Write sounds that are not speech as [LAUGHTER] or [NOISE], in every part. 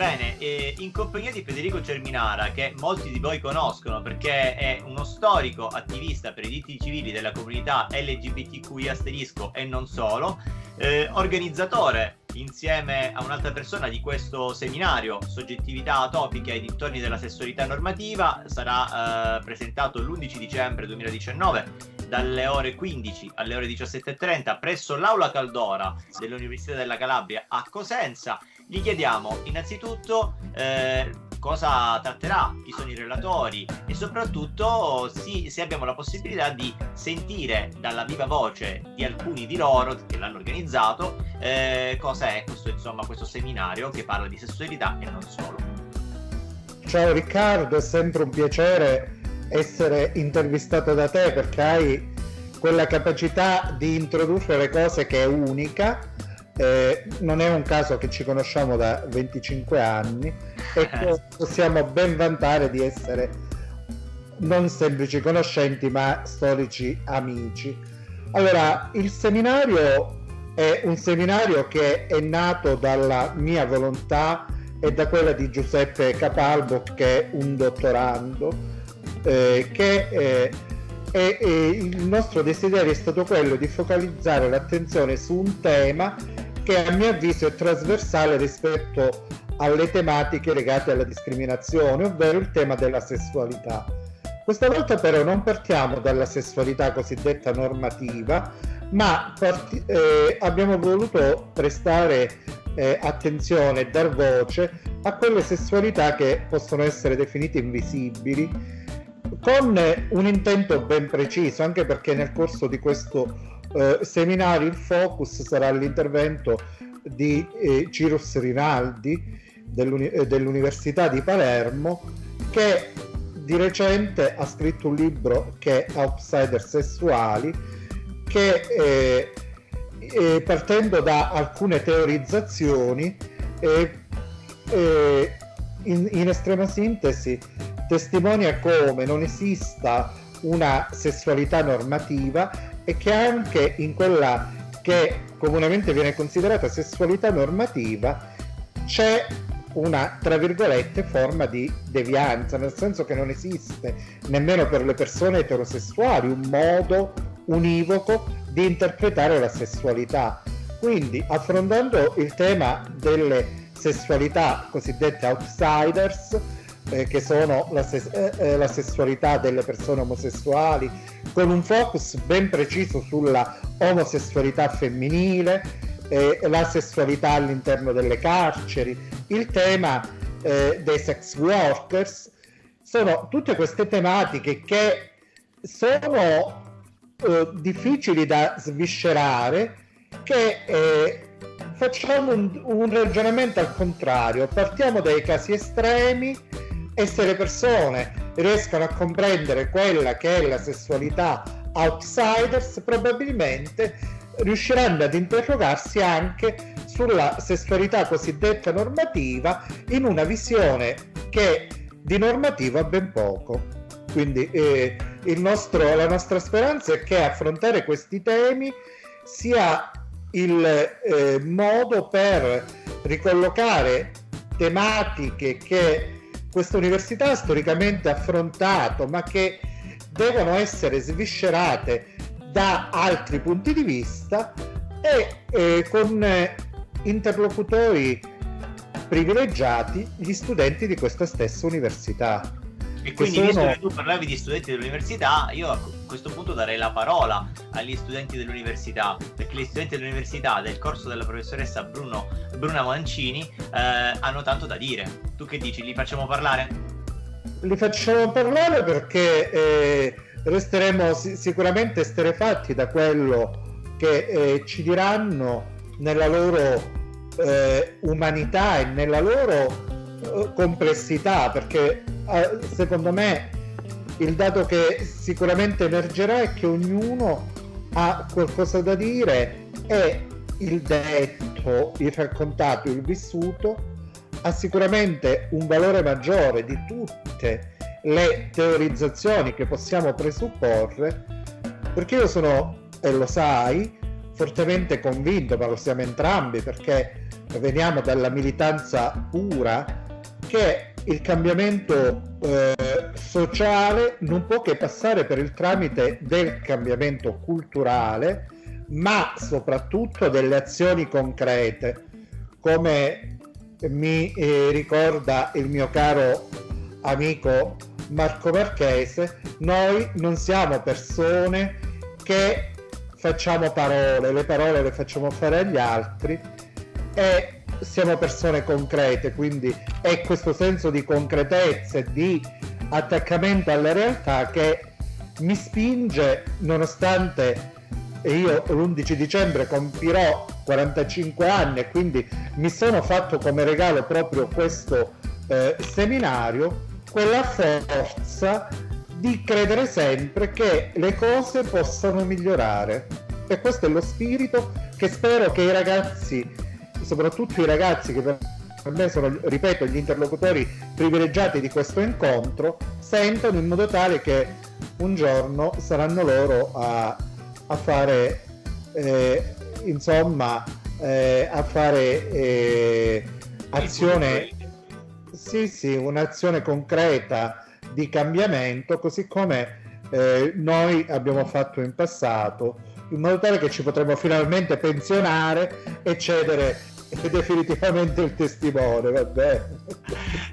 Bene, eh, in compagnia di Federico Cerminara, che molti di voi conoscono perché è uno storico attivista per i diritti civili della comunità LGBTQI asterisco e non solo, eh, organizzatore insieme a un'altra persona di questo seminario Soggettività atopiche ai dintorni della sessualità normativa, sarà eh, presentato l'11 dicembre 2019 dalle ore 15 alle ore 17.30 presso l'Aula Caldora dell'Università della Calabria a Cosenza gli chiediamo innanzitutto eh, cosa tratterà, chi sono i relatori e soprattutto sì, se abbiamo la possibilità di sentire dalla viva voce di alcuni di loro che l'hanno organizzato eh, cosa è questo, insomma, questo seminario che parla di sessualità e non solo. Ciao Riccardo, è sempre un piacere essere intervistato da te perché hai quella capacità di introdurre le cose che è unica eh, non è un caso che ci conosciamo da 25 anni e che possiamo ben vantare di essere non semplici conoscenti ma storici amici. Allora, il seminario è un seminario che è nato dalla mia volontà e da quella di Giuseppe Capalbo che è un dottorando eh, che eh, e, e, il nostro desiderio è stato quello di focalizzare l'attenzione su un tema che a mio avviso è trasversale rispetto alle tematiche legate alla discriminazione, ovvero il tema della sessualità. Questa volta però non partiamo dalla sessualità cosiddetta normativa, ma parti- eh, abbiamo voluto prestare eh, attenzione e dar voce a quelle sessualità che possono essere definite invisibili, con un intento ben preciso, anche perché nel corso di questo eh, seminario il focus sarà l'intervento di eh, Cirus Rinaldi dell'uni- eh, dell'Università di Palermo che di recente ha scritto un libro che è Outsider Sessuali che eh, eh, partendo da alcune teorizzazioni eh, eh, in, in estrema sintesi testimonia come non esista una sessualità normativa e che anche in quella che comunemente viene considerata sessualità normativa c'è una, tra virgolette, forma di devianza, nel senso che non esiste nemmeno per le persone eterosessuali un modo univoco di interpretare la sessualità. Quindi, affrontando il tema delle sessualità cosiddette outsiders, eh, che sono la, ses- eh, eh, la, sessualità delle persone omosessuali, con un focus ben preciso sulla omosessualità femminile, eh, la sessualità all'interno delle carceri, il tema eh, dei sex workers. Sono tutte queste tematiche che sono eh, difficili da sviscerare, che facciamo un, un ragionamento al contrario, partiamo dai casi estremi e se le persone riescono a comprendere quella che è la sessualità outsiders, probabilmente riusciranno ad interrogarsi anche sulla sessualità cosiddetta normativa in una visione che di normativa ben poco. Quindi eh, nostro, la nostra speranza è che affrontare questi temi sia il eh, modo per ricollocare tematiche che questa università storicamente affrontato, ma che devono essere sviscerate da altri punti di vista e, e con eh, interlocutori privilegiati gli studenti di questa stessa università. E quindi, sono... visto che tu parlavi di studenti dell'università, io a questo punto darei la parola agli studenti dell'università, perché gli studenti dell'università del corso della professoressa Bruno, Bruna Mancini eh, hanno tanto da dire. Tu che dici? Li facciamo parlare? Li facciamo parlare perché eh, resteremo sicuramente sterefatti da quello che eh, ci diranno nella loro eh, umanità e nella loro eh, complessità, perché eh, secondo me il dato che sicuramente emergerà è che ognuno ha qualcosa da dire e il detto, il raccontato, il vissuto ha sicuramente un valore maggiore di tutte le teorizzazioni che possiamo presupporre, perché io sono, e lo sai, fortemente convinto, ma lo siamo entrambi, perché veniamo dalla militanza pura, che il cambiamento eh, sociale non può che passare per il tramite del cambiamento culturale, ma soprattutto delle azioni concrete, come mi eh, ricorda il mio caro amico Marco Marchese, noi non siamo persone che facciamo parole, le parole le facciamo fare agli altri e siamo persone concrete, quindi è questo senso di concretezza e di attaccamento alla realtà che mi spinge, nonostante io l'11 dicembre compirò 45 anni e quindi mi sono fatto come regalo proprio questo eh, seminario, quella forza di credere sempre che le cose possano migliorare. E questo è lo spirito che spero che i ragazzi, soprattutto i ragazzi che per me sono, ripeto, gli interlocutori privilegiati di questo incontro, sentano in modo tale che un giorno saranno loro a, a fare, eh, insomma, eh, a fare eh, azione, sì, sì, un'azione concreta di cambiamento, così come eh, noi abbiamo fatto in passato, in modo tale che ci potremo finalmente pensionare e cedere [LAUGHS] definitivamente il testimone, va bene.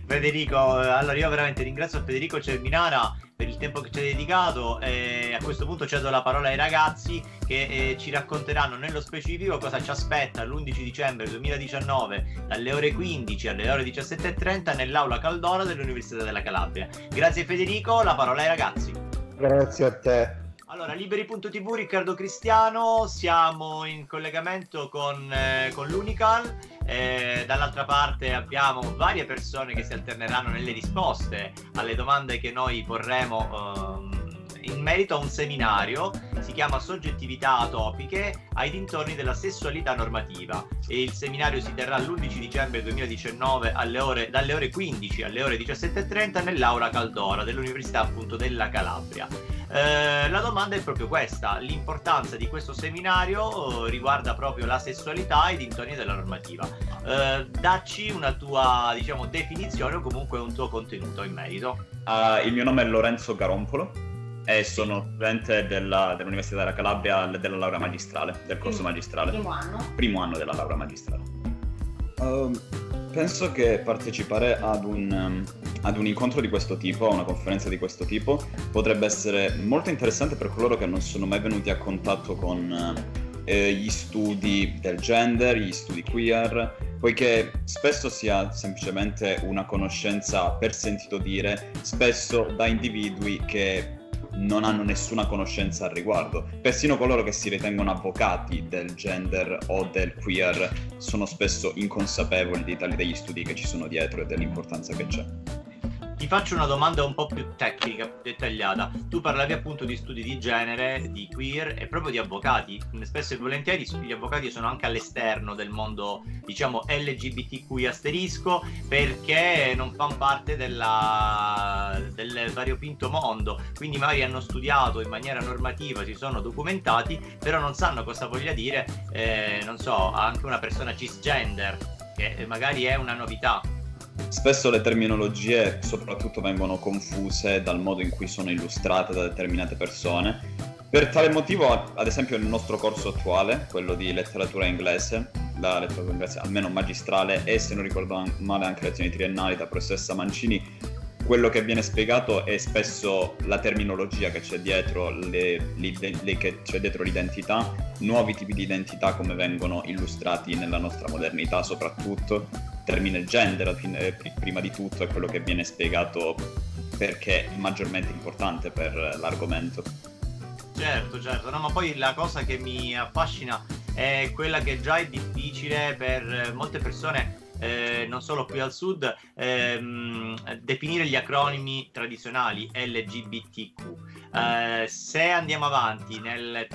Federico, allora io veramente ringrazio Federico Cerminara per il tempo che ci hai dedicato e a questo punto cedo la parola ai ragazzi che eh, ci racconteranno nello specifico cosa ci aspetta l'11 dicembre 2019 dalle ore 15 alle ore 17.30 nell'aula Caldora dell'Università della Calabria. Grazie Federico, la parola ai ragazzi. Grazie a te. Allora, liberi.tv, Riccardo Cristiano, siamo in collegamento con, eh, con l'Unical, eh, dall'altra parte abbiamo varie persone che si alterneranno nelle risposte alle domande che noi porremo eh, in merito a un seminario, si chiama Soggettività atopiche ai dintorni della sessualità normativa e il seminario si terrà l'11 dicembre 2019 ore, dalle ore 15 alle ore 17.30 nell'aula Caldora dell'Università appunto della Calabria. Eh, la domanda è proprio questa, l'importanza di questo seminario eh, riguarda proprio la sessualità e i dintorni della normativa. Eh, dacci una tua diciamo, definizione o comunque un tuo contenuto in merito. Uh, il mio nome è Lorenzo Garompolo e sono studente della, dell'Università della Calabria della laurea magistrale, del corso magistrale. Primo anno? Primo anno della laurea magistrale. Uh, penso che partecipare ad un, um, ad un, incontro di questo tipo, a una conferenza di questo tipo, potrebbe essere molto interessante per coloro che non sono mai venuti a contatto con eh, gli studi del gender, gli studi queer, poiché spesso si ha semplicemente una conoscenza per sentito dire, spesso da individui che non hanno nessuna conoscenza al riguardo. Persino coloro che si ritengono avvocati del gender o del queer sono spesso inconsapevoli di tali degli studi che ci sono dietro e dell'importanza che c'è. Ti faccio una domanda un po' più tecnica, più dettagliata. Tu parlavi appunto di studi di genere, di queer e proprio di avvocati. Spesso e volentieri gli avvocati sono anche all'esterno del mondo, diciamo, LGBTQI asterisco, perché non fanno parte della, del variopinto mondo. Quindi magari hanno studiato in maniera normativa, si sono documentati, però non sanno cosa voglia dire, eh, non so, anche una persona cisgender, che magari è una novità Spesso le terminologie soprattutto vengono confuse dal modo in cui sono illustrate da determinate persone. Per tale motivo, ad esempio nel nostro corso attuale, quello di letteratura inglese, la letteratura inglese almeno magistrale e se non ricordo male anche lezioni triennali da professoressa Mancini, quello che viene spiegato è spesso la terminologia che c'è dietro, le, le, che c'è dietro l'identità, nuovi tipi di identità come vengono illustrati nella nostra modernità soprattutto. Termine gender eh, prima di tutto è quello che viene spiegato perché è maggiormente importante per l'argomento. Certo, certo, no, ma poi la cosa che mi affascina è quella che già è difficile per molte persone eh, non solo qui al sud, ehm, definire gli acronimi tradizionali LGBTQ. Eh, se andiamo avanti nel,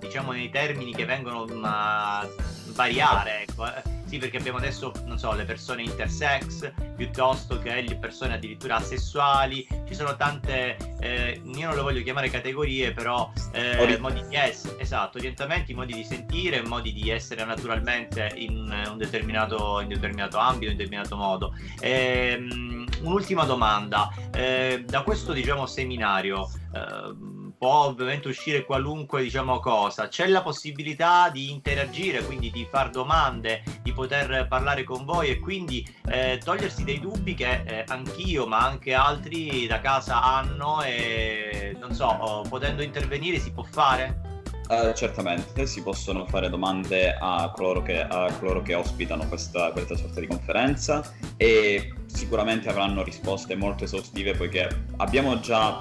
diciamo, nei termini che vengono a variare, ecco, eh, Sì, perché abbiamo adesso, non so, le persone intersex, piuttosto che le persone addirittura asessuali, ci sono tante, eh, io non lo voglio chiamare categorie, però eh, Ori- modi di essere, esatto, orientamenti, modi di sentire, modi di essere naturalmente in un determinato, in determinato ambito, in determinato modo. Ehm, un'ultima domanda, eh, da questo diciamo seminario, eh, può ovviamente uscire qualunque diciamo, cosa, c'è la possibilità di interagire, quindi di fare domande, di poter parlare con voi e quindi eh, togliersi dei dubbi che eh, anch'io ma anche altri da casa hanno e non so, potendo intervenire si può fare? Uh, certamente, si possono fare domande a coloro che, a coloro che ospitano questa, questa, sorta di conferenza e sicuramente avranno risposte molto esaustive poiché abbiamo già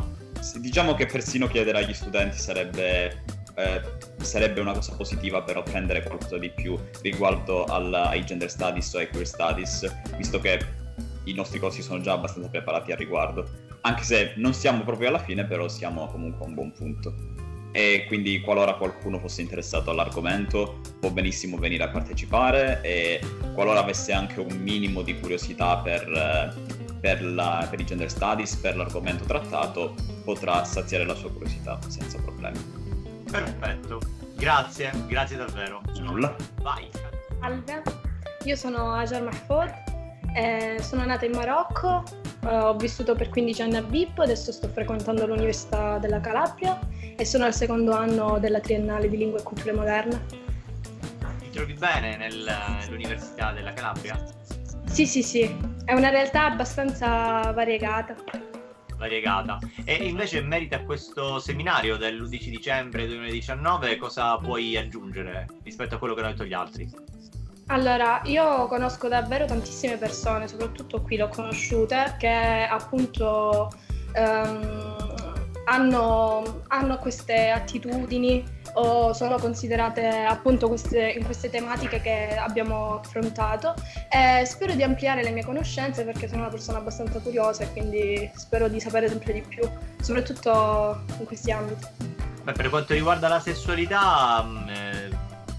diciamo che persino chiedere agli studenti sarebbe, eh, sarebbe una cosa positiva per apprendere qualcosa di più riguardo al, ai gender studies o ai queer studies, visto che i nostri corsi sono già abbastanza preparati al riguardo. Anche se non siamo proprio alla fine, però siamo comunque a un buon punto. E quindi qualora qualcuno fosse interessato all'argomento può benissimo venire a partecipare e qualora avesse anche un minimo di curiosità per, eh, per, la, per i gender studies, per l'argomento trattato, potrà saziare la sua curiosità senza problemi. Perfetto, grazie, grazie davvero. Nulla. Vai. Salve, io sono Ajar Mahfoud, eh, sono nata in Marocco, eh, ho vissuto per 15 anni a Bippo, adesso sto frequentando l'Università della Calabria e sono al secondo anno della triennale di Lingua e Culture Moderne. Ti trovi bene nell'Università della Calabria? Sì, sì, sì, è una realtà abbastanza variegata. Variegata. E invece in merito a questo seminario dell'11 dicembre 2019, cosa puoi aggiungere rispetto a quello che hanno detto gli altri? Allora, io conosco davvero tantissime persone, soprattutto qui l'ho conosciute, che appunto um, hanno, hanno queste attitudini o sono considerate appunto queste, in queste tematiche che abbiamo affrontato e spero di ampliare le mie conoscenze perché sono una persona abbastanza curiosa e quindi spero di sapere sempre di più, soprattutto in questi ambiti. Beh, per quanto riguarda la sessualità, mm, eh,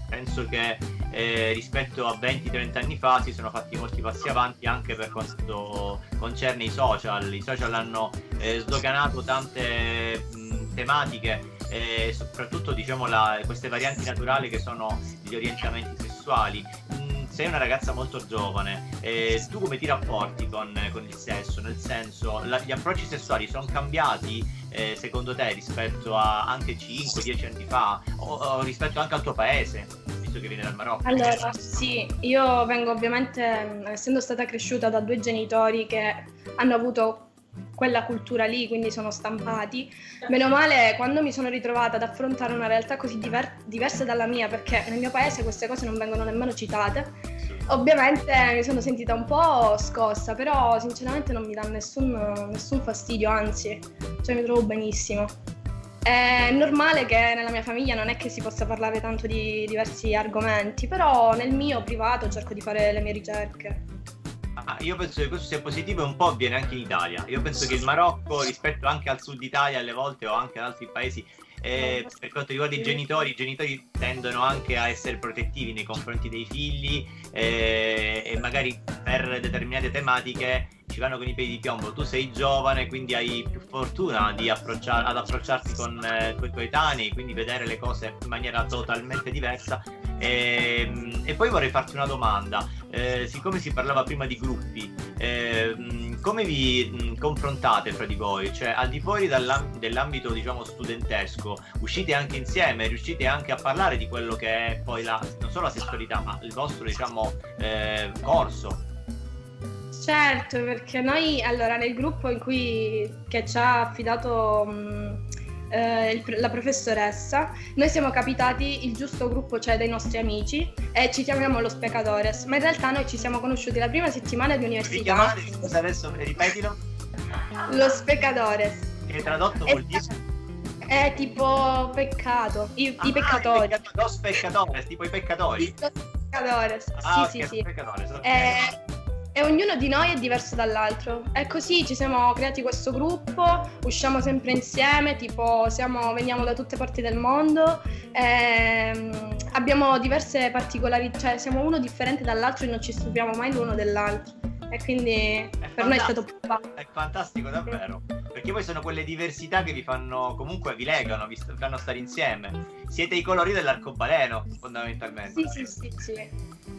penso che eh, rispetto a 20-30 anni fa si sono fatti molti passi avanti anche per quanto concerne i social. I social hanno eh, sdoganato tante mh, mm, tematiche e soprattutto diciamo la, queste varianti naturali che sono gli orientamenti sessuali. Mm, sei una ragazza molto giovane, eh, tu come ti rapporti con, con il sesso? Nel senso, la, gli approcci sessuali sono cambiati eh, secondo te rispetto a anche 5-10 anni fa o, o rispetto anche al tuo paese? visto che viene dal Marocco? Allora, sì, io vengo ovviamente, essendo stata cresciuta da due genitori che hanno avuto quella cultura lì, quindi sono stampati. Meno male quando mi sono ritrovata ad affrontare una realtà così diver- diversa dalla mia, perché nel mio paese queste cose non vengono nemmeno citate. Ovviamente mi sono sentita un po' scossa, però sinceramente non mi dà nessun, nessun fastidio, anzi, cioè mi trovo benissimo. È normale che nella mia famiglia non è che si possa parlare tanto di diversi argomenti, però nel mio privato cerco di fare le mie ricerche. Ah, io penso che questo sia positivo e un po' avviene anche in Italia. Io penso che il Marocco, rispetto anche al sud Italia alle volte o anche ad altri paesi, eh, per quanto riguarda i genitori, i genitori tendono anche a essere protettivi nei confronti dei figli eh, e magari per determinate tematiche ci vanno con i piedi di piombo. Tu sei giovane, quindi hai più fortuna approcciar- ad approcciarti con eh, i tuoi coetanei, quindi vedere le cose in maniera totalmente diversa. E, ehm, e poi vorrei farti una domanda. Eh, siccome si parlava prima di gruppi, eh, come vi mh, confrontate fra di voi? Cioè, al di fuori dell'ambito, diciamo, studentesco, uscite anche insieme, riuscite anche a parlare di quello che è poi la, non solo la sessualità, ma il vostro, diciamo, eh, corso? Certo, perché noi allora nel gruppo in cui che ci ha affidato mh, eh, il, la professoressa, noi siamo capitati il giusto gruppo, cioè dei nostri amici, e ci chiamiamo Los Pecadores, ma in realtà noi ci siamo conosciuti la prima settimana di università. Chiamate, scusa adesso ripetilo. Los Pecadores. Che tradotto vuol dire? È tipo peccato, i, ah, i peccatori. Peccato, los peccadores, tipo i peccatori. Los pecadores, ah, sì, okay, sì, sì. Peccadores, okay. eh, e ognuno di noi è diverso dall'altro. E così ci siamo creati questo gruppo, usciamo sempre insieme, tipo siamo, veniamo da tutte parti del mondo ehm, abbiamo diverse particolarità, cioè siamo uno differente dall'altro e non ci stupiamo mai l'uno dell'altro. E quindi È per noi è stato fantastico. più. È fantastico davvero. Perché poi sono quelle diversità che vi fanno comunque vi legano, vi fanno stare insieme. Siete i colori dell'arcobaleno, fondamentalmente. Sì, sì, sì, sì.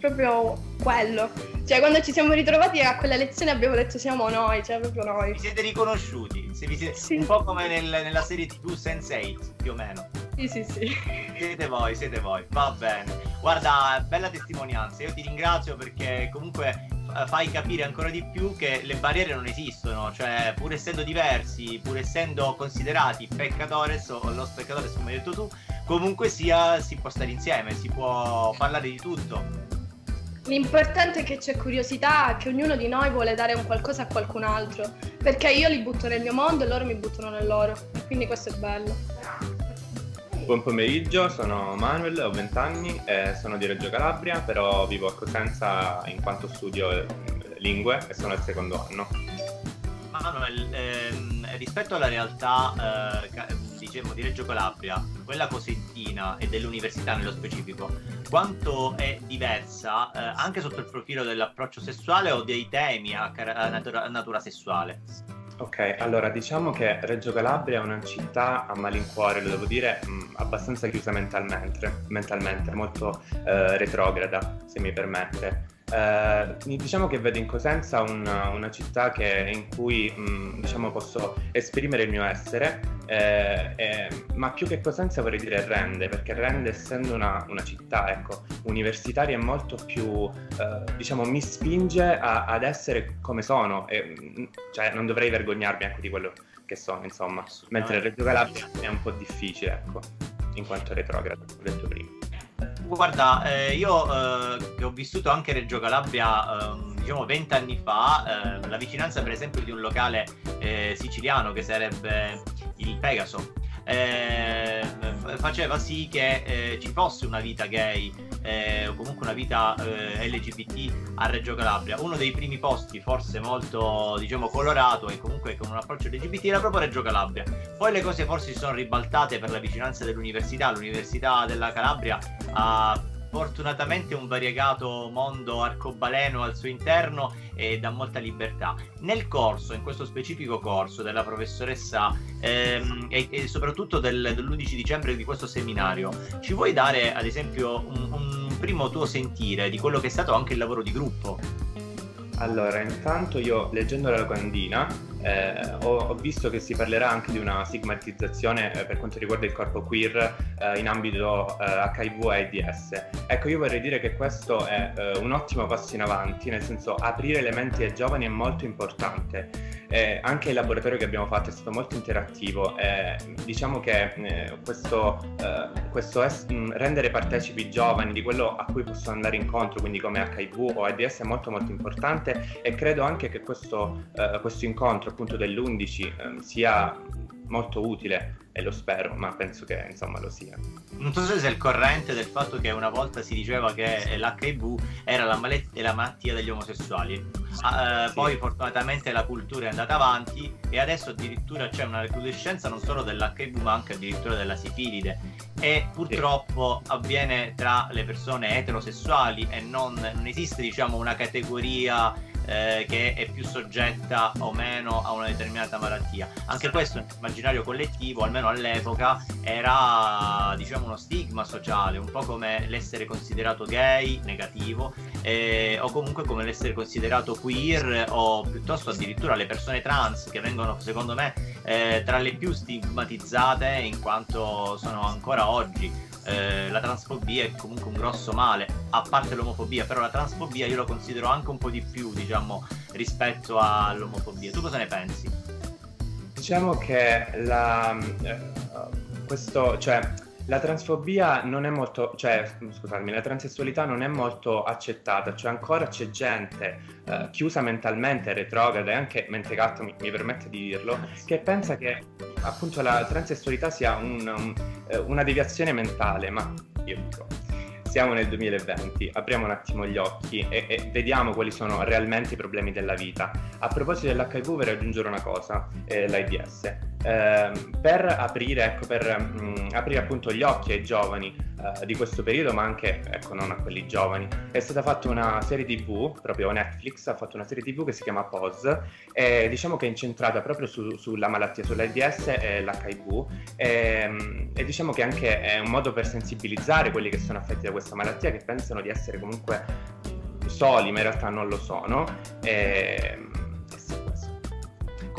Proprio quello. Cioè, quando ci siamo ritrovati a quella lezione abbiamo detto siamo noi, cioè proprio noi. Vi siete riconosciuti, se vi siete- Sì. un po' come nel- nella serie TV Sense8, più o meno. Sì, sì, sì. Siete voi, siete voi, va bene. Guarda, bella testimonianza, io ti ringrazio perché comunque fai capire ancora di più che le barriere non esistono, cioè pur essendo diversi, pur essendo considerati peccatores o los peccatores come hai detto tu, comunque sia si può stare insieme, si può parlare di tutto. L'importante è che c'è curiosità, che ognuno di noi vuole dare un qualcosa a qualcun altro. Perché io li butto nel mio mondo e loro mi buttano nel loro. Quindi questo è bello. Buon pomeriggio, sono Manuel, ho 20 anni, e sono di Reggio Calabria, però vivo a Cosenza in quanto studio eh, lingue e sono al secondo anno. Manuel, ehm, rispetto alla realtà eh, diciamo di Reggio Calabria, quella cosentina e dell'università nello specifico, quanto è diversa eh, anche sotto il profilo dell'approccio sessuale o dei temi a, car- natura, natura sessuale? Ok, allora diciamo che Reggio Calabria è una città a malincuore, lo devo dire, mh, abbastanza chiusa mentalmente, mentalmente molto eh, retrograda, se mi permette. Eh, diciamo che vedo in Cosenza una, una città che- in cui mh, diciamo, posso esprimere il mio essere, eh, eh, ma più che Cosenza vorrei dire Rende, perché Rende essendo una, una città ecco, universitaria è molto più, eh, diciamo, mi spinge a- ad essere come sono, e, cioè non dovrei vergognarmi ecco, di quello che sono, insomma, mentre Reggio Calabria è un po' difficile, ecco, in quanto retrogrado, come ho detto prima. Guarda, eh, io eh, che ho vissuto anche Reggio Calabria, ehm, diciamo vent'anni fa, eh, la vicinanza per esempio di un locale eh, siciliano che sarebbe il Pegaso, eh, faceva sì che eh, ci fosse una vita gay eh, o comunque una vita eh, LGBT a Reggio Calabria. Uno dei primi posti, forse molto diciamo colorato e comunque con un approccio LGBT, era proprio Reggio Calabria. Poi le cose forse si sono ribaltate per la vicinanza dell'università. L'Università della Calabria ha fortunatamente un variegato mondo arcobaleno al suo interno e dà molta libertà. Nel corso, in questo specifico corso della professoressa ehm, e, e soprattutto del- dell'11 dicembre di questo seminario, ci vuoi dare ad esempio un, un primo tuo sentire di quello che è stato anche il lavoro di gruppo? Allora, intanto io leggendo la locandina eh, ho, ho visto che si parlerà anche di una stigmatizzazione eh, per quanto riguarda il corpo queer eh, in ambito eh, HIV e AIDS. Ecco, io vorrei dire che questo è eh, un ottimo passo in avanti, nel senso aprire le menti ai giovani è molto importante. Eh, anche il laboratorio che abbiamo fatto è stato molto interattivo. eh, diciamo che eh, questo, eh, questo es- mh, rendere partecipi i giovani di quello a cui possono andare incontro, quindi come HIV o AIDS, è molto molto importante e credo anche che questo, eh, questo incontro appunto dell'11 ehm, sia molto utile e lo spero, ma penso che insomma lo sia. Non so se sei al corrente del fatto che una volta si diceva che l'HIV era la, malet- la malattia degli omosessuali. Ah, eh, Sì. Poi fortunatamente la cultura è andata avanti e adesso addirittura c'è una recrudescenza non solo dell'HIV ma anche addirittura della sifilide e purtroppo avviene tra le persone eterosessuali e non, non esiste diciamo una categoria eh, che è più soggetta o meno a una determinata malattia. Anche questo nell'immaginario collettivo, almeno all'epoca, era diciamo uno stigma sociale, un po' come l'essere considerato gay, negativo, eh, o comunque come l'essere considerato queer o piuttosto addirittura le persone trans che vengono secondo me eh, tra le più stigmatizzate in quanto sono ancora oggi. Eh, la transfobia è comunque un grosso male, a parte l'omofobia, però la transfobia io lo considero anche un po' di più, diciamo, rispetto all'omofobia. Tu cosa ne pensi? Diciamo che la, eh, questo, cioè, la transfobia non è molto, cioè, scusatemi, la transessualità non è molto accettata, cioè ancora c'è gente eh, chiusa mentalmente, retrograda e anche mentecato, mi, mi permette di dirlo, che pensa che appunto la transessualità sia un- un- eh, una deviazione mentale, ma io dico, siamo nel 2020, apriamo un attimo gli occhi e, e vediamo quali sono realmente i problemi della vita. A proposito dell'HIV vorrei aggiungere una cosa, eh, l'AIDS. Ehm, per aprire, ecco, per mh, aprire appunto gli occhi ai giovani eh, di questo periodo, ma anche ecco, non a quelli giovani. È stata fatta una serie TV, proprio Netflix ha fatto una serie TV che si chiama Pose, e diciamo che è incentrata proprio su, sulla malattia, sull'AIDS e l'HIV, e, e, diciamo che anche è un modo per sensibilizzare quelli che sono affetti da questa malattia, che pensano di essere comunque soli, ma in realtà non lo sono. E,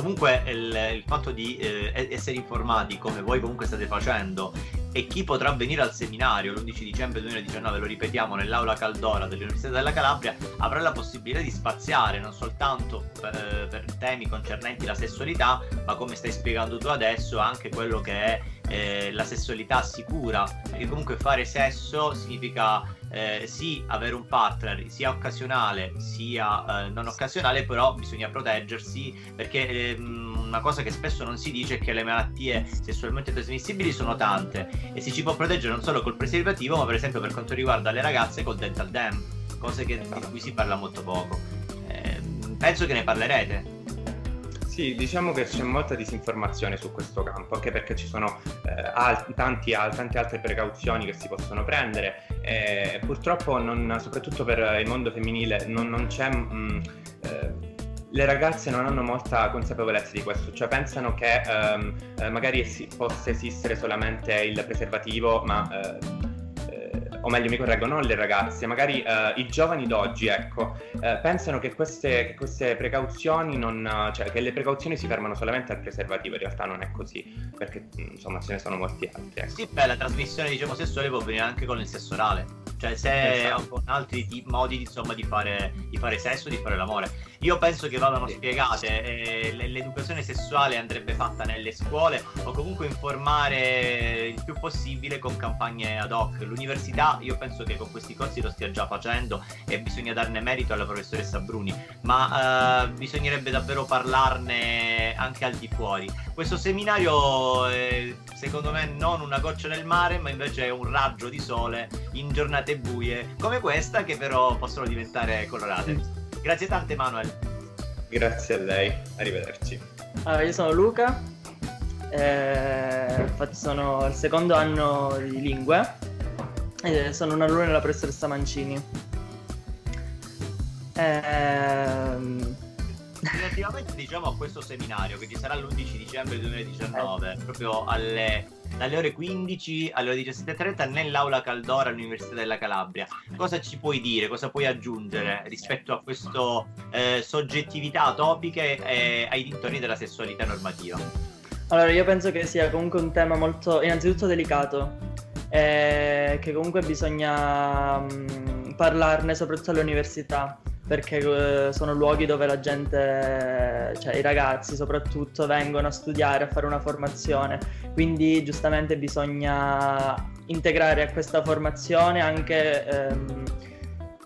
comunque il, il fatto di eh, essere informati come voi comunque state facendo e chi potrà venire al seminario l'11 dicembre 2019, lo ripetiamo, nell'aula Caldora dell'Università della Calabria, avrà la possibilità di spaziare non soltanto per, per temi concernenti la sessualità, ma come stai spiegando tu adesso, anche quello che è eh, la sessualità sicura, perché comunque fare sesso significa eh, sì avere un partner sia occasionale sia eh, non occasionale, però bisogna proteggersi perché ehm, una cosa che spesso non si dice è che le malattie sessualmente trasmissibili sono tante e si ci può proteggere non solo col preservativo, ma per esempio per quanto riguarda le ragazze col dental dam, cose che, di cui si parla molto poco. Eh, penso che ne parlerete. Sì, diciamo che c'è molta disinformazione su questo campo, anche perché ci sono eh, al- tanti, al- tante altre precauzioni che si possono prendere e purtroppo, non, soprattutto per il mondo femminile, non, non c'è... Mh, mm, eh, le ragazze non hanno molta consapevolezza di questo, cioè pensano che ehm, eh, magari possa esistere solamente il preservativo, ma eh, o meglio mi correggo, non le ragazze, magari eh, i giovani d'oggi, ecco, eh, pensano che queste, che queste, precauzioni non, cioè che le precauzioni si fermano solamente al preservativo, in realtà non è così, perché insomma ce ne sono molti altri. Ecco. Sì, beh, la trasmissione diciamo sessuale può avvenire anche con il sesso orale, cioè se esatto. con altri t- modi insomma di fare, di fare sesso, di fare l'amore. Io penso che vadano spiegate, eh, l'educazione sessuale andrebbe fatta nelle scuole o comunque informare il più possibile con campagne ad hoc. L'università io penso che con questi corsi lo stia già facendo e bisogna darne merito alla professoressa Bruni, ma eh, bisognerebbe davvero parlarne anche al di fuori. Questo seminario è secondo me non una goccia nel mare, ma invece è un raggio di sole in giornate buie come questa che però possono diventare colorate. Grazie tante Manuel. Grazie a lei, arrivederci. Allora, io sono Luca, eh, sono al secondo anno di lingue e sono un alunno della professoressa Mancini. Ehm... Relativamente diciamo a questo seminario che ci sarà l'11 dicembre 2019, eh. proprio alle dalle ore 15 alle ore 17.30 nell'aula Caldora all'Università della Calabria. Cosa ci puoi dire, cosa puoi aggiungere rispetto a questa eh, soggettività topiche e ai dintorni della sessualità normativa? Allora, io penso che sia comunque un tema molto, innanzitutto delicato, e che comunque bisogna mm, parlarne soprattutto all'università perché eh, sono luoghi dove la gente, cioè i ragazzi soprattutto, vengono a studiare, a fare una formazione, quindi giustamente bisogna integrare a questa formazione anche ehm,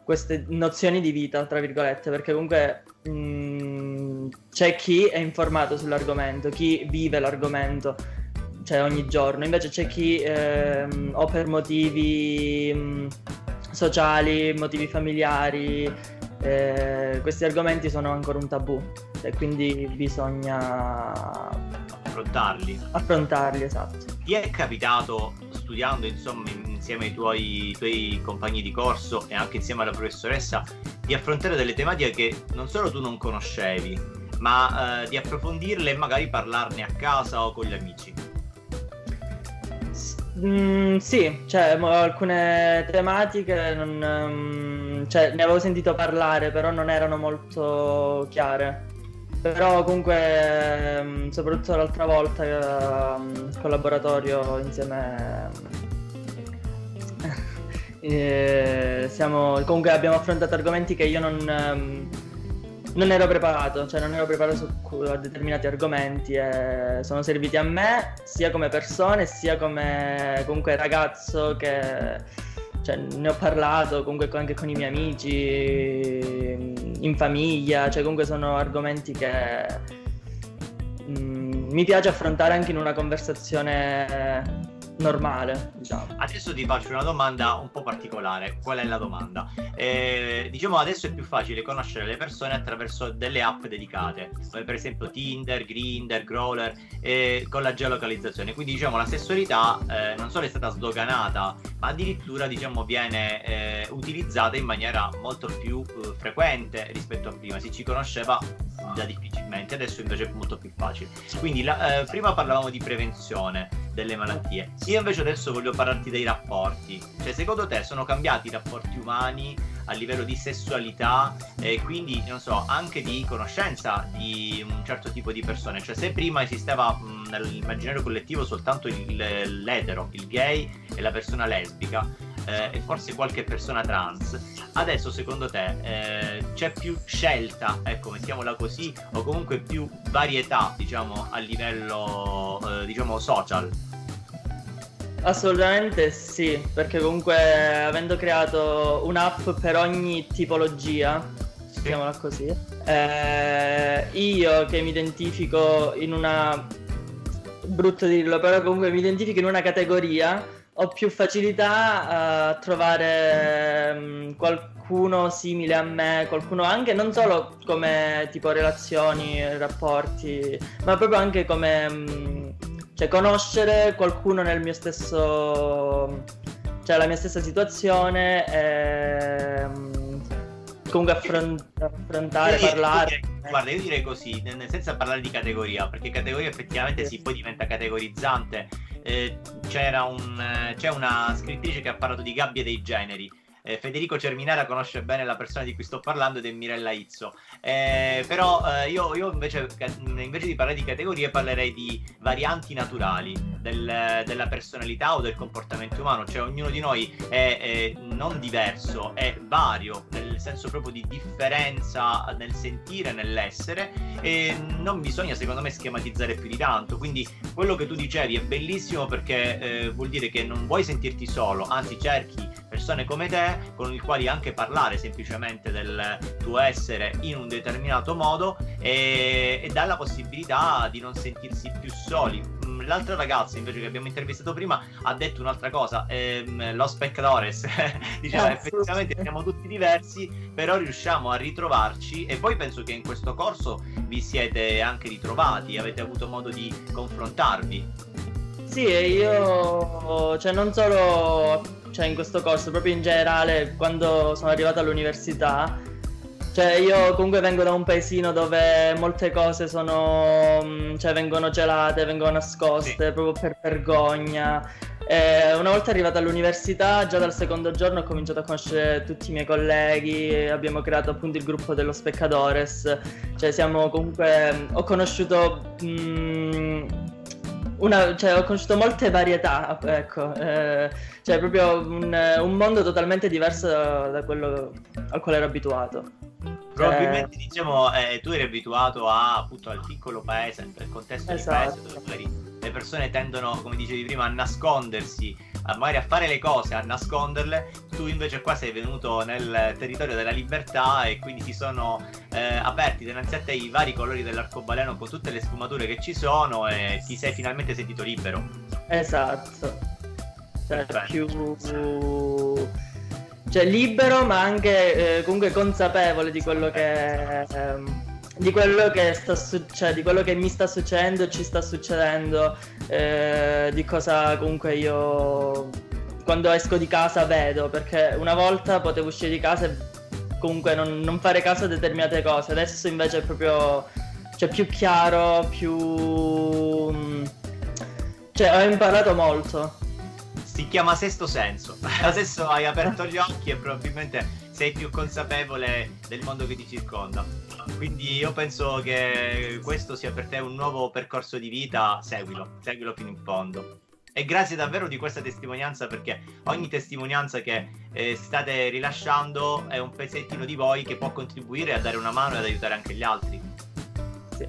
queste nozioni di vita, tra virgolette, perché comunque mh, mm, c'è chi è informato sull'argomento, chi vive l'argomento, cioè ogni giorno, invece c'è chi ehm, o per motivi mh, mm, sociali, motivi familiari, eh, questi argomenti sono ancora un tabù e quindi bisogna affrontarli. Affrontarli, esatto. Ti è capitato studiando insomma insieme ai tuoi, tuoi compagni di corso e anche insieme alla professoressa di affrontare delle tematiche che non solo tu non conoscevi, ma eh, di approfondirle e magari parlarne a casa o con gli amici? Mm, sì, cioè alcune tematiche non, um, cioè, ne avevo sentito parlare, però non erano molto chiare. Però comunque, um, soprattutto l'altra volta um, col laboratorio insieme eh, [LAUGHS] siamo, comunque abbiamo affrontato argomenti che io non non ero preparato, cioè non ero preparato su, a determinati argomenti e sono serviti a me sia come persone sia come comunque ragazzo che cioè, ne ho parlato comunque anche con i miei amici in famiglia, cioè comunque sono argomenti che mh, mm, mi piace affrontare anche in una conversazione normale, diciamo. Adesso ti faccio una domanda un po' particolare. Qual è la domanda? Eh, diciamo adesso è più facile conoscere le persone attraverso delle app dedicate, come per esempio Tinder, Grindr, Growler, eh, con la geolocalizzazione. Quindi diciamo la sessualità eh, non solo è stata sdoganata, ma addirittura diciamo viene eh, utilizzata in maniera molto più eh, frequente rispetto a prima. Si ci conosceva già difficilmente, adesso invece è molto più facile. Quindi la, eh, prima parlavamo di prevenzione delle malattie. Io invece adesso voglio parlarti dei rapporti. Cioè, secondo te sono cambiati i rapporti umani a livello di sessualità e quindi, non so, anche di conoscenza di un certo tipo di persone? Cioè, se prima esisteva nell'immaginario collettivo soltanto il, l'etero, il gay e la persona lesbica, eh, e forse qualche persona trans. Adesso secondo te eh, c'è più scelta, ecco, mettiamola così, o comunque più varietà, diciamo, a livello eh, diciamo social? Assolutamente sì, perché comunque avendo creato un'app per ogni tipologia, Sì. chiamiamola così, eh, io che mi identifico in una brutto dirlo, però comunque mi identifico in una categoria, ho più facilità a trovare mm, qualcuno simile a me, qualcuno anche non solo come tipo relazioni, rapporti, ma proprio anche come mm, cioè conoscere qualcuno nel mio stesso cioè la mia stessa situazione e mm, comunque affron- affrontare, Io parlare. io direi- guarda, io direi così, senza parlare di categoria, perché categoria effettivamente Sì. sì, poi diventa categorizzante. Eh, c'era un, c'è una scrittrice che ha parlato di gabbie dei generi. Eh, Federico Cerminara conosce bene la persona di cui sto parlando ed è Mirella Izzo. Eh, però eh, io, io invece, invece di parlare di categorie parlerei di varianti naturali del- della personalità o del comportamento umano, cioè ognuno di noi è, è non diverso, è vario nel senso proprio di differenza nel sentire, nell'essere e non bisogna secondo me schematizzare più di tanto, quindi quello che tu dicevi è bellissimo perché eh, vuol dire che non vuoi sentirti solo, anzi cerchi persone come te con i quali anche parlare semplicemente del tuo essere in un determinato modo e, e dà la possibilità di non sentirsi più soli. Mm, L'altra ragazza invece che abbiamo intervistato prima ha detto un'altra cosa, ehm, Los Pecadores, [LAUGHS] diceva effettivamente siamo tutti diversi, però riusciamo a ritrovarci e poi penso che in questo corso vi siete anche ritrovati, avete avuto modo di confrontarvi. Sì, e io, cioè non solo cioè in questo corso, proprio in generale, quando sono arrivato all'università, cioè io comunque vengo da un paesino dove molte cose sono, mm, cioè vengono celate, vengono nascoste Sì. proprio per vergogna. E una volta arrivata all'università, già dal secondo giorno ho cominciato a conoscere tutti i miei colleghi, abbiamo creato appunto il gruppo dello Speccadores, cioè siamo comunque, ho conosciuto mm, una, cioè, ho conosciuto molte varietà, ecco, eh, cioè proprio un, un mondo totalmente diverso da, quello al quale ero abituato. Probabilmente diciamo eh, tu eri abituato a, appunto al piccolo paese, al contesto Esatto. di paese dove magari le persone tendono, come dicevi prima, a nascondersi, a magari a fare le cose, a nasconderle. Tu invece qua sei venuto nel territorio della libertà e quindi si sono eh, aperti dinanzi a te i vari colori dell'arcobaleno con tutte le sfumature che ci sono e ti sei finalmente sentito libero. Esatto. Cioè, più cioè libero, ma anche eh, comunque consapevole di quello che ehm, di quello che sta su- cioè, di quello che mi sta succedendo, ci sta succedendo, eh, di cosa comunque io quando esco di casa vedo, perché una volta potevo uscire di casa e comunque non, non fare caso a determinate cose, adesso invece è proprio cioè, più chiaro, più mm, cioè ho imparato molto. Si chiama sesto senso. [LAUGHS] Adesso hai aperto gli occhi e probabilmente sei più consapevole del mondo che ti circonda. Quindi io penso che questo sia per te un nuovo percorso di vita, seguilo, seguilo fino in fondo. E grazie davvero di questa testimonianza perché ogni testimonianza che eh, state rilasciando è un pezzettino di voi che può contribuire a dare una mano e ad aiutare anche gli altri. Sì.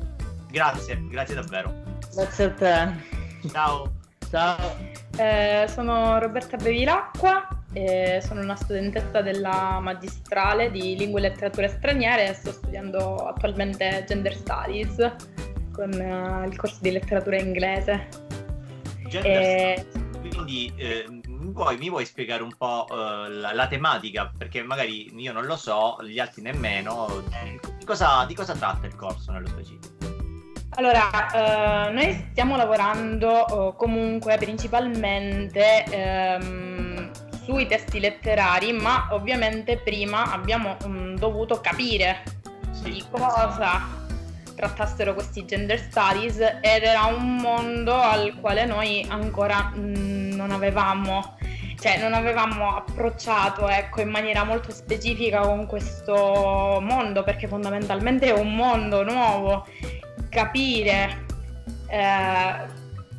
Grazie, grazie davvero. Grazie a te. Ciao. Ciao. Eh, sono Roberta Bevilacqua, e sono una studentessa della magistrale di lingue e letterature straniere e sto studiando attualmente Gender Studies con eh, il corso di letteratura inglese. Gender E- quindi eh, mi, vuoi, mi, vuoi, spiegare un po' eh, la, la, tematica? Perché magari io non lo so, gli altri nemmeno. Di cosa, di cosa tratta il corso nello specifico? Allora, eh, noi stiamo lavorando comunque principalmente ehm, sui testi letterari, ma ovviamente prima abbiamo um, dovuto capire sì. di cosa trattassero questi gender studies ed era un mondo al quale noi ancora mh, non avevamo cioè non avevamo approcciato ecco, in maniera molto specifica con questo mondo perché fondamentalmente è un mondo nuovo capire eh,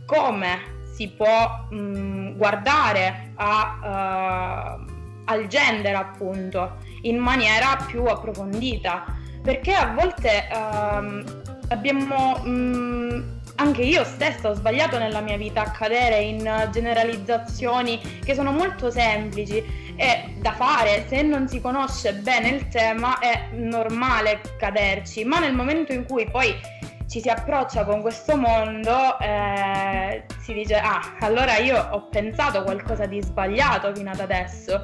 come si può mh, guardare a, uh, al gender appunto in maniera più approfondita. Perché a volte um, abbiamo mh, anche io stessa ho sbagliato nella mia vita a cadere in generalizzazioni che sono molto semplici e da fare se non si conosce bene il tema è normale caderci. Ma nel momento in cui poi ci si approccia con questo mondo eh, si dice ah allora io ho pensato qualcosa di sbagliato fino ad adesso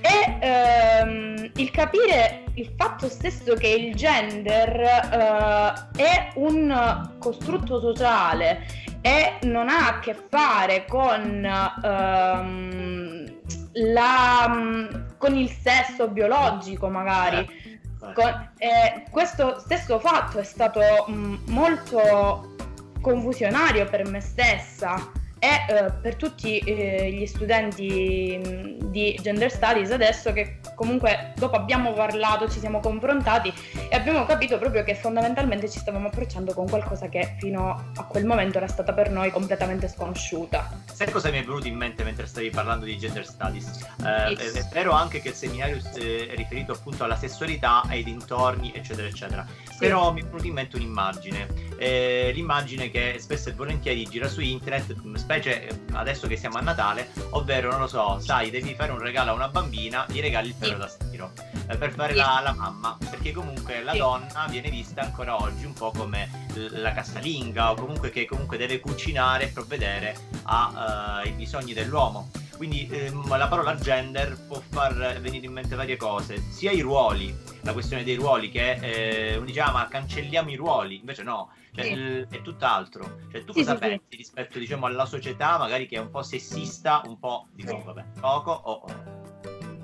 e ehm, il capire il fatto stesso che il gender eh, è un costrutto sociale e non ha a che fare con, ehm, la, con il sesso biologico magari. Con, eh, questo stesso fatto è stato mh, molto confusionario per me stessa e eh, per tutti eh, gli studenti mh, di Gender Studies adesso che comunque dopo abbiamo parlato, ci siamo confrontati e abbiamo capito proprio che fondamentalmente ci stavamo approcciando con qualcosa che fino a quel momento era stata per noi completamente sconosciuta. Sai cosa mi è venuto in mente mentre stavi parlando di Gender Studies? Eh, yes. È vero anche che il seminario è riferito appunto alla sessualità, ai dintorni, eccetera, eccetera. Sì. Però mi è venuto in mente un'immagine, eh, l'immagine che spesso e volentieri gira su internet specie eh, adesso che siamo a Natale, ovvero, non lo so, sai, devi fare un regalo a una bambina, gli regali il pelo da stiro eh, per fare la, la, mamma, perché comunque la donna viene vista ancora oggi un po' come la casalinga o comunque che comunque deve cucinare e provvedere ai uh, bisogni dell'uomo. Quindi ehm, la parola gender può far venire in mente varie cose, sia i ruoli, la questione dei ruoli che eh, uno dice ah ma cancelliamo i ruoli, invece no, cioè, sì. l- è tutt'altro. Cioè, tu sì, cosa sì, pensi rispetto diciamo, alla società magari che è un po' sessista, un po' dico, vabbè, poco o...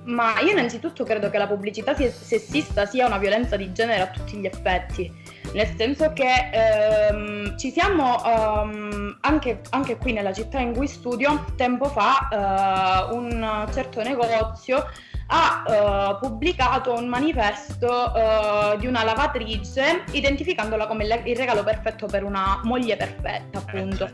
Ma io innanzitutto credo che la pubblicità sessista sia una violenza di genere a tutti gli effetti, nel senso che ehm, ci siamo ehm, anche, anche, qui nella città in cui studio, tempo fa eh, un certo negozio ha uh, pubblicato un manifesto uh, di una lavatrice identificandola come il regalo perfetto per una moglie perfetta, appunto.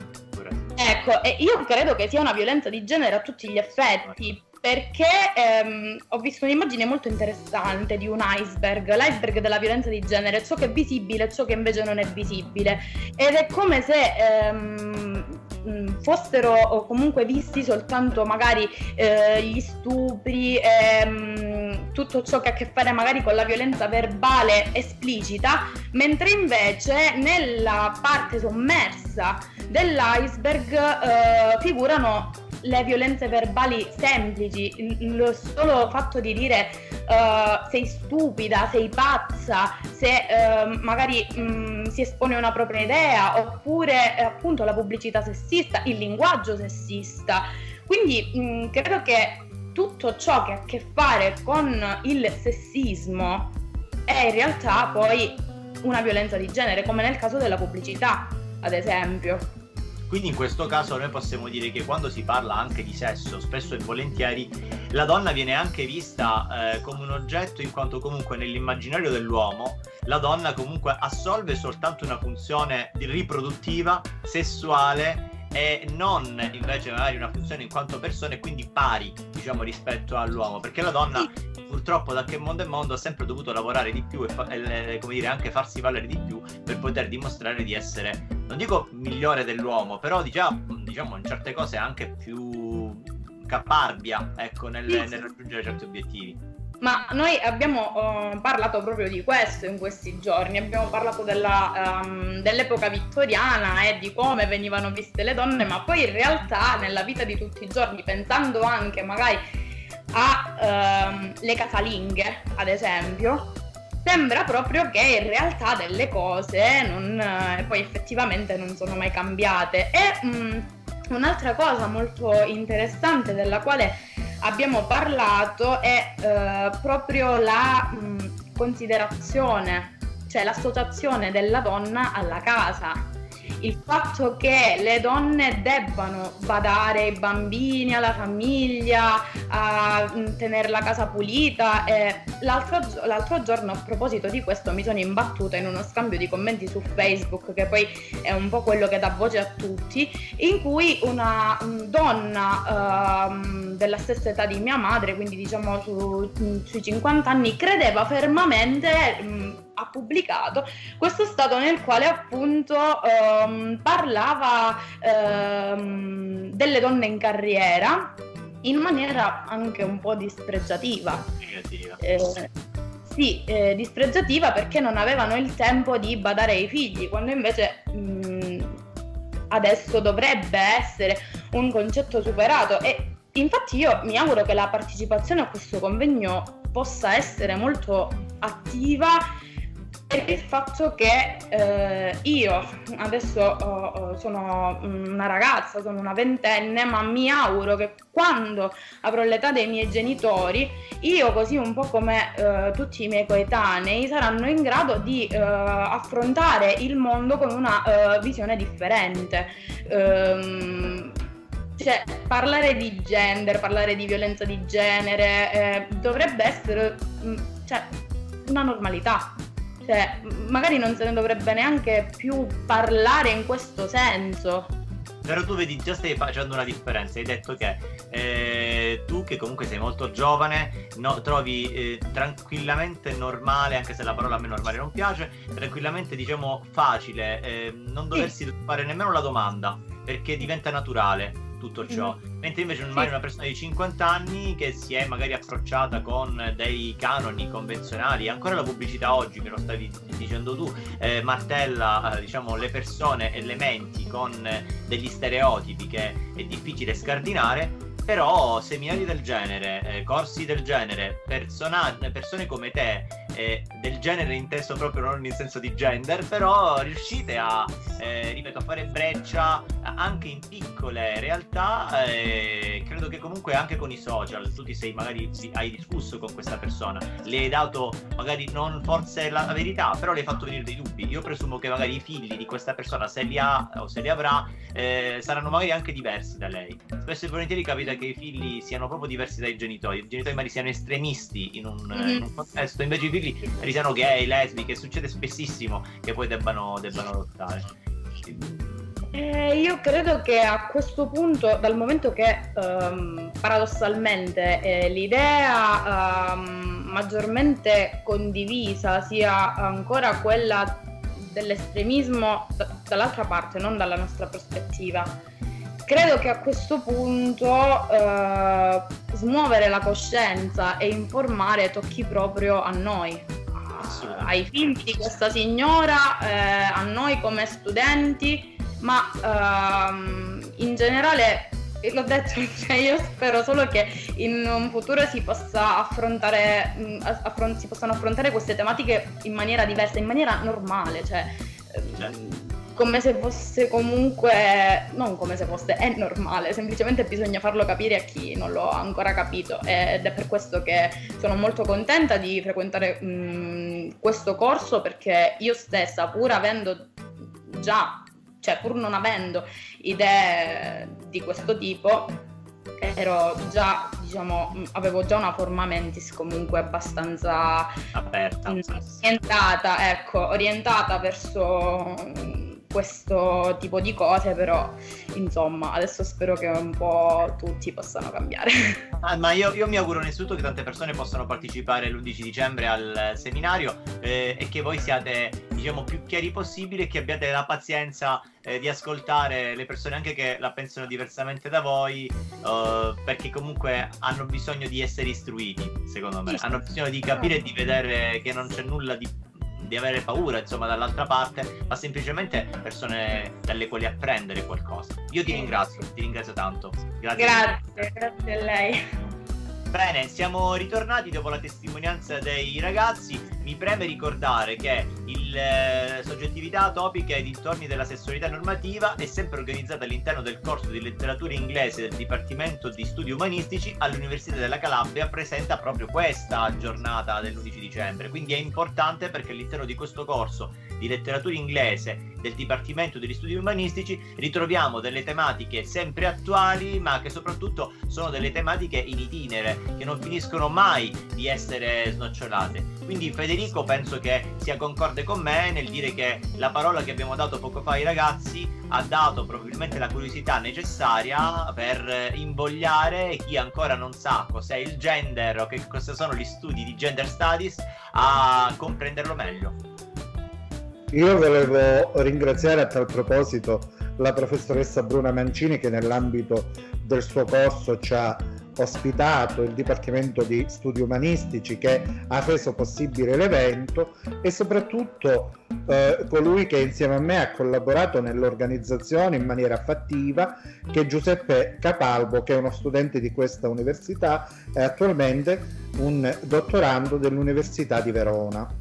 Ecco, e io credo che sia una violenza di genere a tutti gli effetti, perché ehm, ho visto un'immagine molto interessante di un iceberg, l'iceberg della violenza di genere, ciò che è visibile e ciò che invece non è visibile. Ed è come se ehm, fossero comunque visti soltanto magari eh, gli stupri, ehm, tutto ciò che ha a che fare magari con la violenza verbale esplicita, mentre invece nella parte sommersa dell'iceberg eh, figurano le violenze verbali semplici, il solo fatto di dire uh, sei stupida, sei pazza, se uh, magari um, si espone una propria idea, oppure eh, appunto la pubblicità sessista, il linguaggio sessista. Quindi um, credo che tutto ciò che ha a che fare con il sessismo è in realtà poi una violenza di genere, come nel caso della pubblicità, ad esempio. Quindi in questo caso noi possiamo dire che quando si parla anche di sesso, spesso e volentieri la donna viene anche vista eh, come un oggetto in quanto comunque nell'immaginario dell'uomo la donna comunque assolve soltanto una funzione riproduttiva, sessuale e non invece magari una funzione in quanto persona e quindi pari diciamo rispetto all'uomo perché la donna purtroppo da che mondo è mondo ha sempre dovuto lavorare di più e, fa- e come dire anche farsi valere di più per poter dimostrare di essere non dico migliore dell'uomo però diciamo, diciamo in certe cose anche più caparbia ecco nel, nel raggiungere certi obiettivi. Ma noi abbiamo uh, parlato proprio di questo in questi giorni, abbiamo parlato della, um, dell'epoca vittoriana e di come venivano viste le donne, ma poi in realtà nella vita di tutti i giorni, pensando anche magari alle um, casalinghe, ad esempio, sembra proprio che in realtà delle cose non, eh, poi effettivamente non sono mai cambiate. E mh, mm, un'altra cosa molto interessante della quale abbiamo parlato è eh, proprio la mh, mm, considerazione, cioè l'associazione della donna alla casa il fatto che le donne debbano badare ai bambini, alla famiglia, a mm, tenere la casa pulita. L'altro, l'altro giorno, a proposito di questo, mi sono imbattuta in uno scambio di commenti su Facebook, che poi è un po' quello che dà voce a tutti, in cui una mm, donna uh, della stessa età di mia madre, quindi diciamo su, mm, sui 50 anni, credeva fermamente. Um, ha pubblicato. Questo stato nel quale appunto um, parlava um, delle donne in carriera in maniera anche un po' dispregiativa. Eh, sì, eh, dispregiativa perché non avevano il tempo di badare ai figli, quando invece mh, adesso dovrebbe essere un concetto superato. E infatti io mi auguro che la partecipazione a questo convegno possa essere molto attiva il fatto che eh, io adesso oh, sono una ragazza, sono una ventenne, ma mi auguro che quando avrò l'età dei miei genitori, io così un po' come eh, tutti i miei coetanei saranno in grado di eh, affrontare il mondo con una eh, visione differente. Ehm, cioè, parlare di gender, parlare di violenza di genere eh, dovrebbe essere mm, cioè, una normalità cioè, magari non se ne dovrebbe neanche più parlare in questo senso. Però tu vedi, già stai facendo una differenza. Hai detto che eh, tu, che comunque sei molto giovane, no, trovi eh, tranquillamente normale, anche se la parola a me normale non piace, tranquillamente diciamo facile eh, non doversi sì. fare nemmeno la domanda perché diventa naturale tutto ciò. Mm-hmm. Mentre invece magari una persona di 50 anni che si è magari approcciata con dei canoni convenzionali, ancora la pubblicità oggi, me lo stavi dicendo tu, eh, martella eh, diciamo le persone e le menti con degli stereotipi che è difficile scardinare però seminari del genere, eh, corsi del genere, persona- persone come te, eh, del genere inteso proprio non in senso di gender, però riuscite a, eh, ripeto, a fare breccia anche in piccole realtà. Eh, credo che comunque anche con i social, tu ti sei magari hai discusso con questa persona, le hai dato magari non forse la, la verità, però le hai fatto venire dei dubbi. Io presumo che magari i figli di questa persona, se li ha o se li avrà, eh, saranno magari anche diversi da lei. Spesso e volentieri capita che i figli siano proprio diversi dai genitori, i genitori magari siano estremisti in un, mm-hmm. in un contesto, invece i figli siano gay, lesbiche, succede spessissimo che poi debbano, debbano lottare. Eh, io credo che a questo punto, dal momento che um, paradossalmente eh, l'idea um, maggiormente condivisa sia ancora quella dell'estremismo d- dall'altra parte, non dalla nostra prospettiva, credo che a questo punto eh, smuovere la coscienza e informare tocchi proprio a noi, ai figli di questa signora, eh, a noi come studenti, ma ehm, in generale l'ho detto, [LAUGHS] cioè io spero solo che in un futuro si possa affrontare, affron- si possano affrontare queste tematiche in maniera diversa, in maniera normale, cioè, certo. come se fosse comunque, non come se fosse, è normale, semplicemente bisogna farlo capire a chi non lo ha ancora capito. Ed è per questo che sono molto contenta di frequentare mh, questo corso perché io stessa, pur avendo già, cioè pur non avendo idee di questo tipo, ero già, diciamo, avevo già una forma mentis comunque abbastanza aperta, orientata, ecco, orientata verso questo tipo di cose, però insomma adesso spero che un po' tutti possano cambiare. [LAUGHS] Ah, ma io, io, mi auguro innanzitutto che tante persone possano partecipare l'11 dicembre al seminario eh, e che voi siate diciamo più chiari possibile e che abbiate la pazienza eh, di ascoltare le persone anche che la pensano diversamente da voi uh, perché comunque hanno bisogno di essere istruiti secondo me hanno bisogno di capire e di vedere che non c'è nulla di di avere paura, insomma, dall'altra parte, ma semplicemente persone dalle quali apprendere qualcosa. Io ti ringrazio, ti ringrazio tanto. Grazie, grazie, grazie a lei. Bene, siamo ritornati dopo la testimonianza dei ragazzi. Mi preme ricordare che il eh, soggettività topica e dintorni della sessualità normativa è sempre organizzata all'interno del corso di letteratura inglese del Dipartimento di Studi Umanistici all'Università della Calabria presenta proprio questa giornata dell'11 dicembre. Quindi è importante perché all'interno di questo corso di letteratura inglese del Dipartimento degli Studi Umanistici ritroviamo delle tematiche sempre attuali, ma che soprattutto sono delle tematiche in itinere, che non finiscono mai di essere snocciolate. Quindi Federico penso che sia concorde con me nel dire che la parola che abbiamo dato poco fa ai ragazzi ha dato probabilmente la curiosità necessaria per invogliare chi ancora non sa cos'è il gender o che cosa sono gli studi di gender studies a comprenderlo meglio. Io volevo ringraziare a tal proposito la professoressa Bruna Mancini che nell'ambito del suo corso ci ha ospitato il Dipartimento di Studi Umanistici che ha reso possibile l'evento e soprattutto eh, colui che insieme a me ha collaborato nell'organizzazione in maniera fattiva che è Giuseppe Capalbo che è uno studente di questa università e attualmente un dottorando dell'Università di Verona.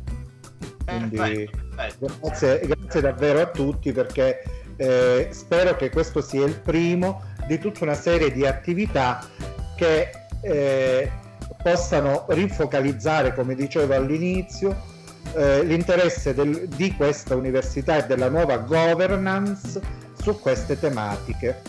Quindi grazie, grazie, davvero a tutti perché eh, spero che questo sia il primo di tutta una serie di attività che eh, possano rifocalizzare, come dicevo all'inizio, eh, l'interesse del, di questa università e della nuova governance su queste tematiche.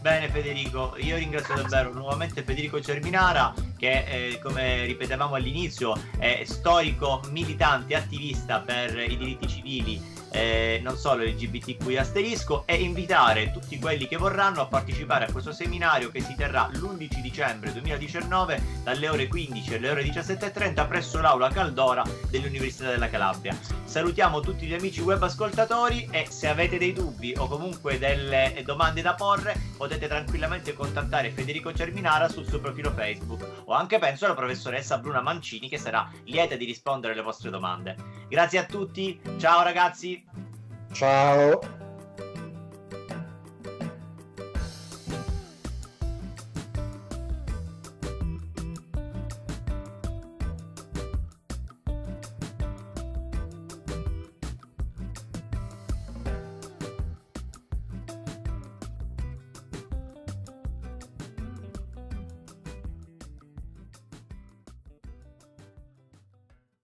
Bene Federico, io ringrazio davvero nuovamente Federico Cerminara che eh, come ripetevamo all'inizio è storico, militante, attivista per i diritti civili eh, non solo LGBTQ asterisco e invitare tutti quelli che vorranno a partecipare a questo seminario che si terrà l'11 dicembre 2019 dalle ore 15 alle ore 17.30 presso l'aula Caldora dell'Università della Calabria. Salutiamo tutti gli amici web ascoltatori e se avete dei dubbi o comunque delle domande da porre potete tranquillamente contattare Federico Cerminara sul suo profilo Facebook o anche penso alla professoressa Bruna Mancini che sarà lieta di rispondere alle vostre domande. Grazie a tutti, ciao ragazzi! Ciao.